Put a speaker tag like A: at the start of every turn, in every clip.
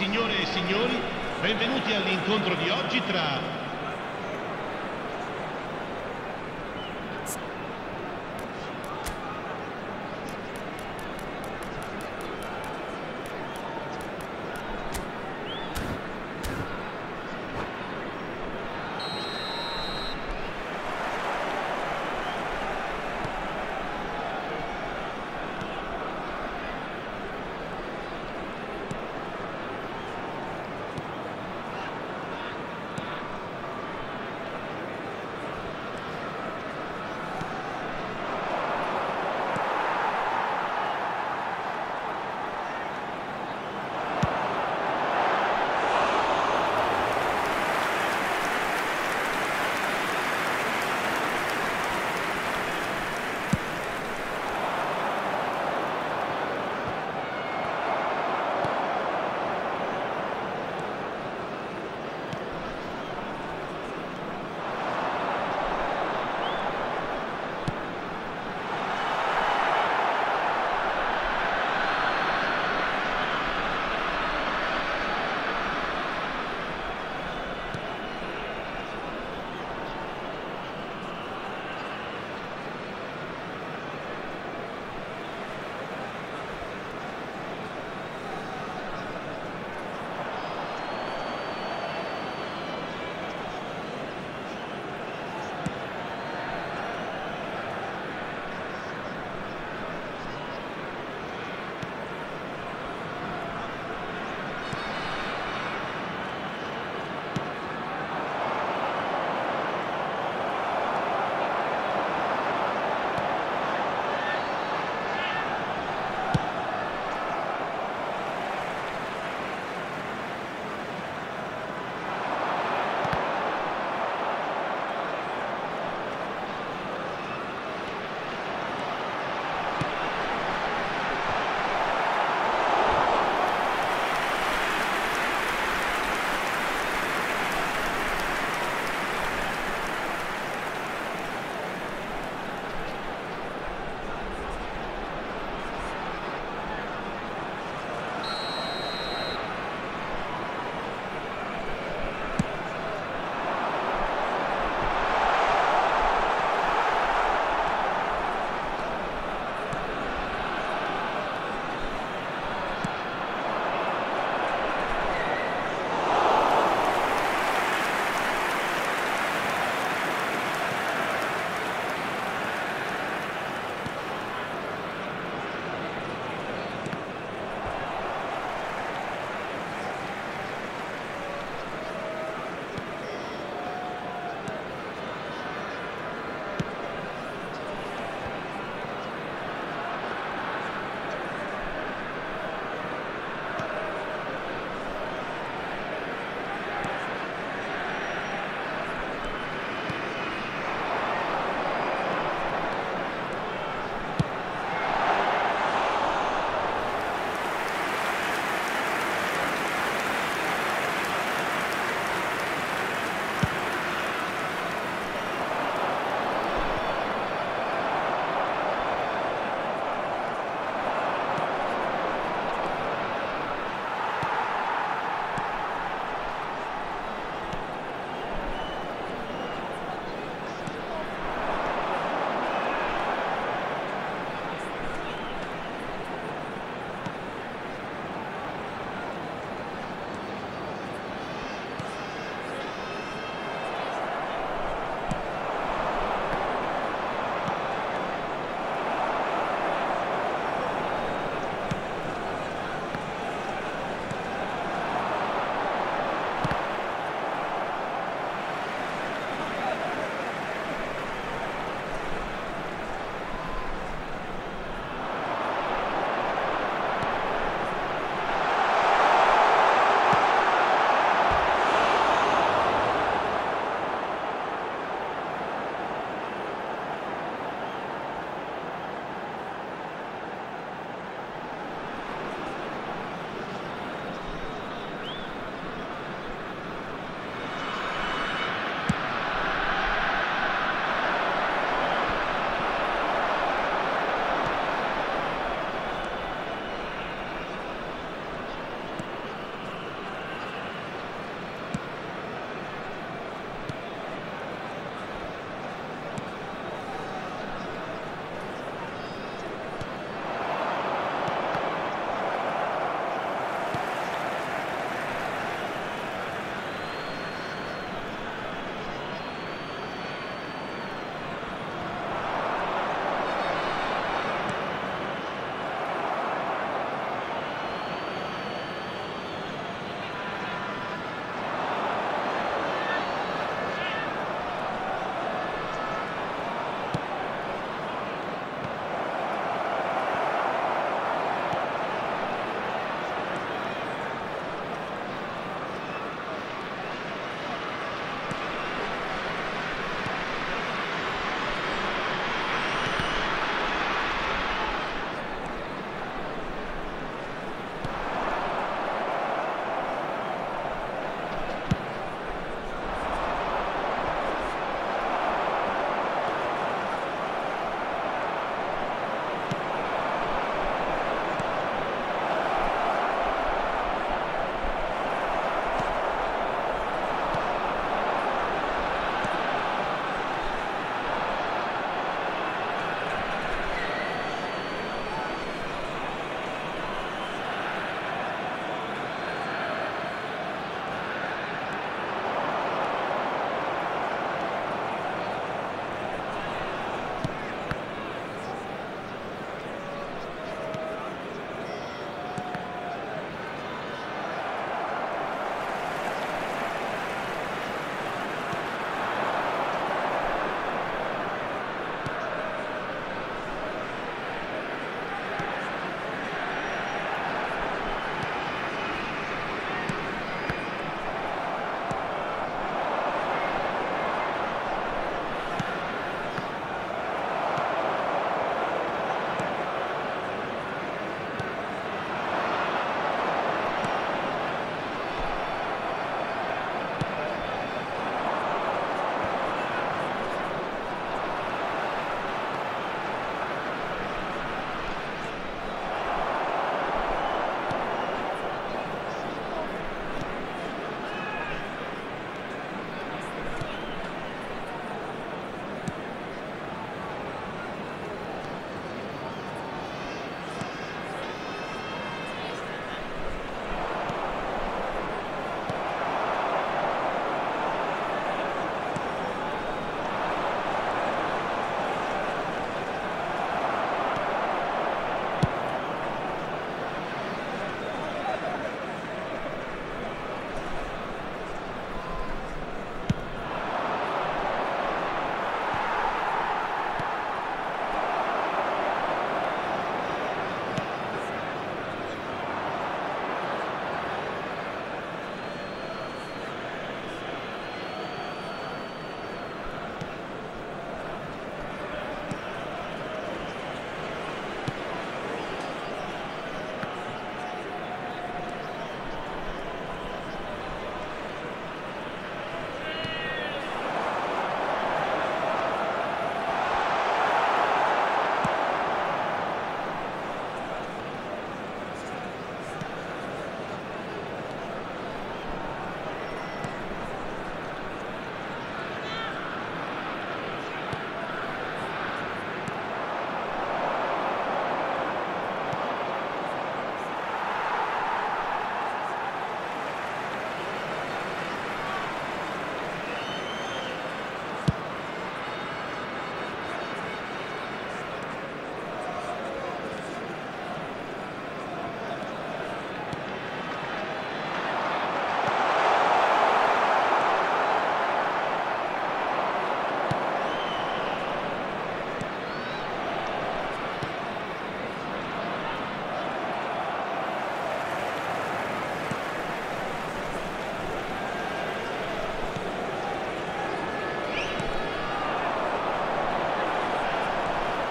A: Signore e signori, benvenuti all'incontro di oggi tra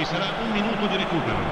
A: Ci sarà un minuto di recupero.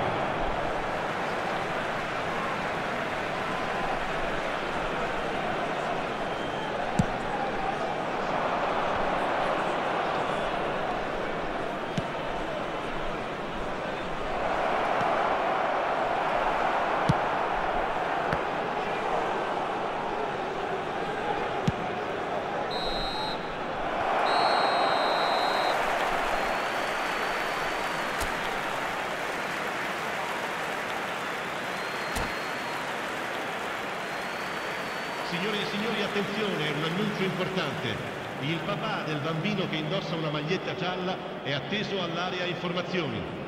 A: Signore e signori, attenzione, un annuncio importante. Il papà del bambino che indossa una maglietta gialla è atteso all'area informazioni.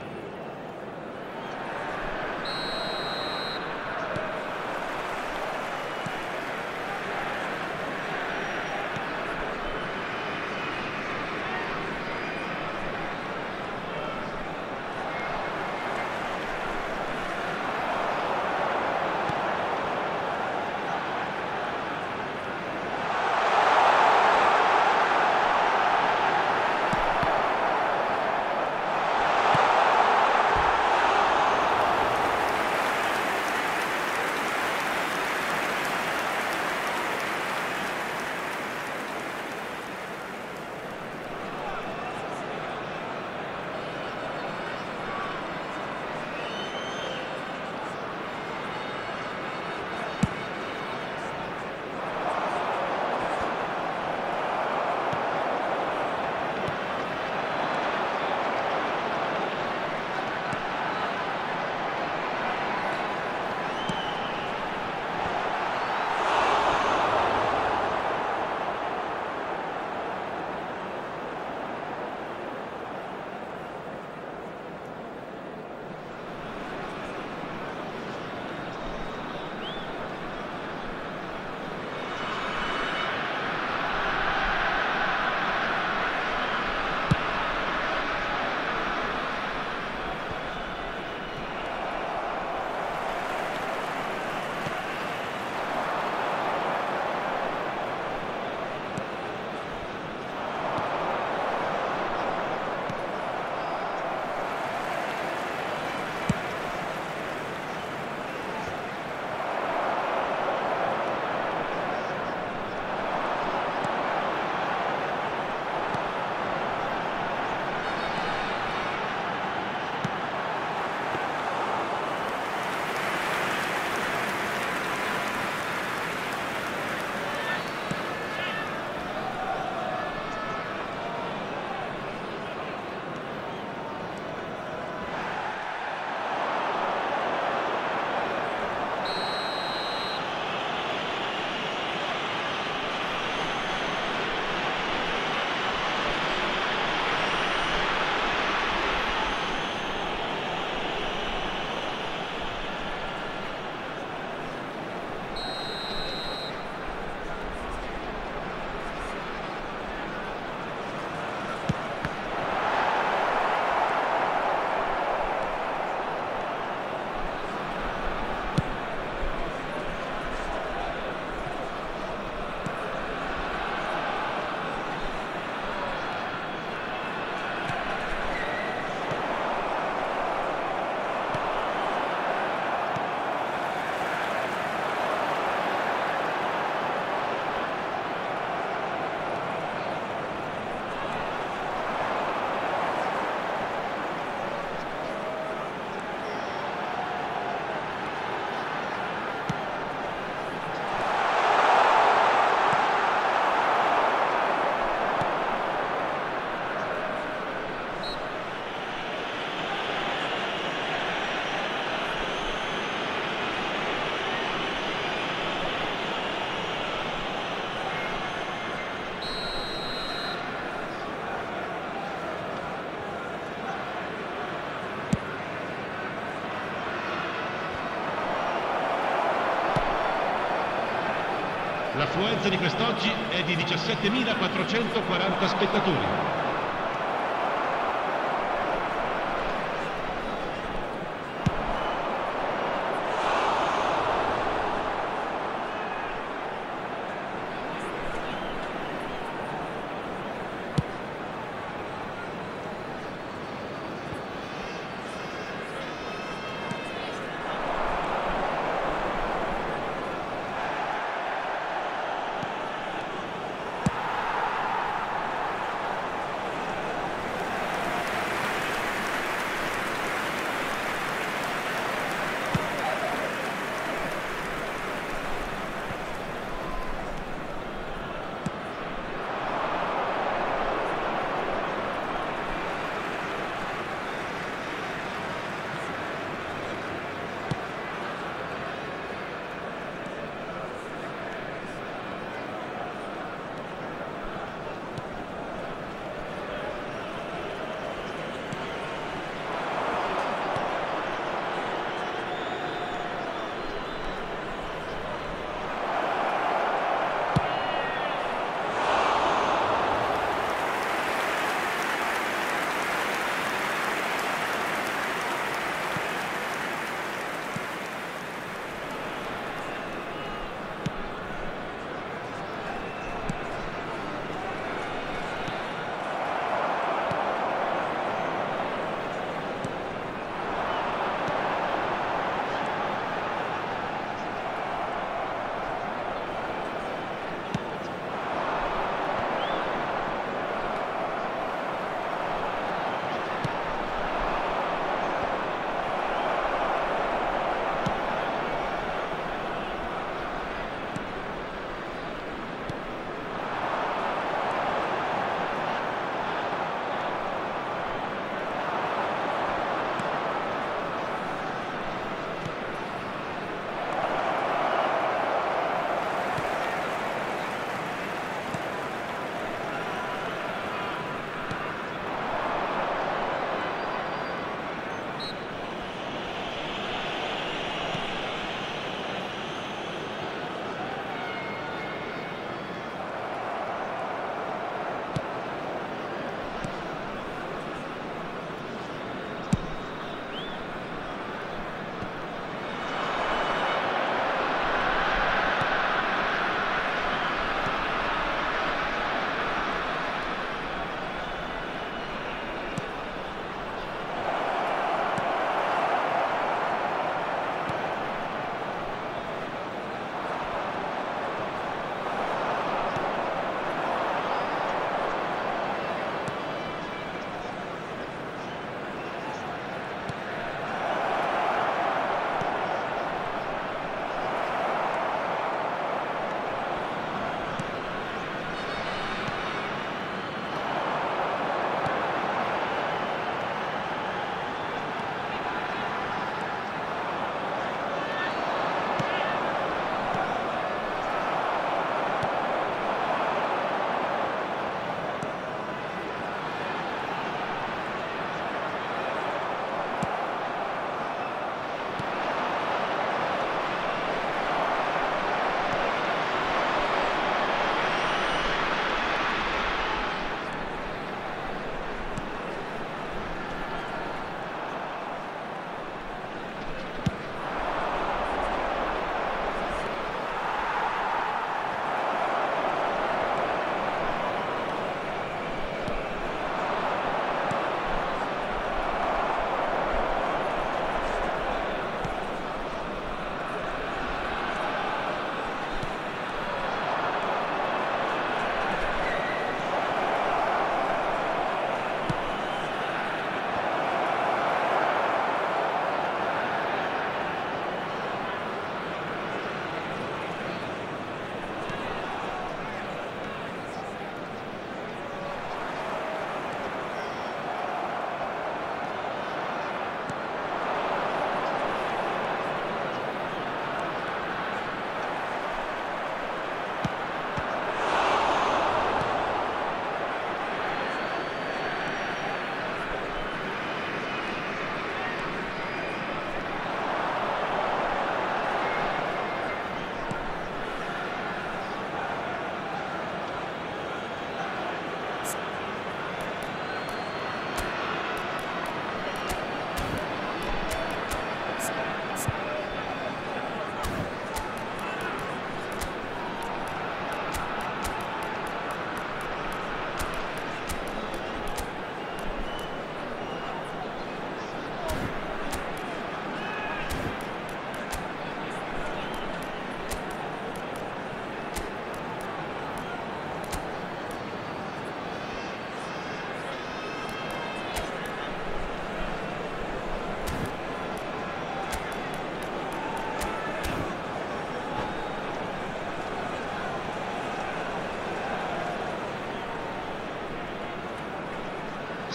A: L'affluenza di quest'oggi è di 17.440 spettatori.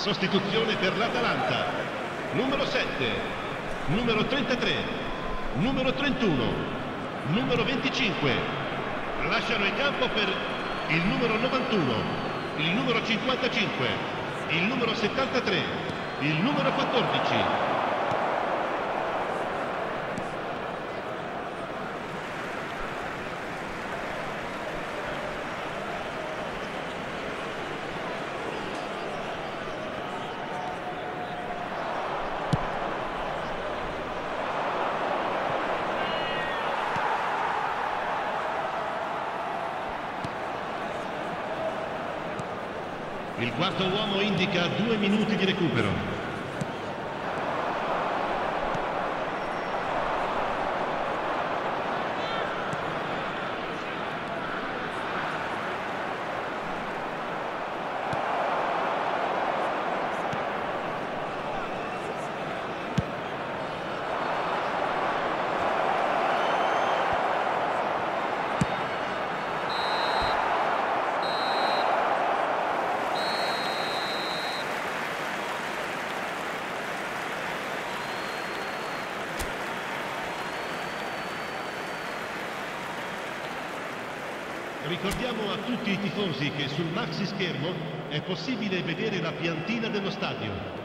A: Sostituzione per l'Atalanta. Numero 7, numero 33, numero 31, numero 25. Lasciano il campo per il numero 91, il numero 55, il numero 73, il numero 14. Due minuti di recupero. Ricordiamo a tutti i tifosi che sul maxi schermo è possibile vedere la piantina dello stadio.